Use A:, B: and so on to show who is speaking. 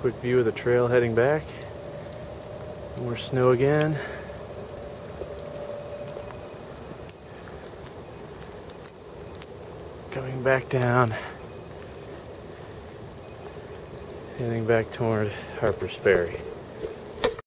A: quick view of the trail heading back. More snow again. Coming back down. Heading back toward Harper's Ferry.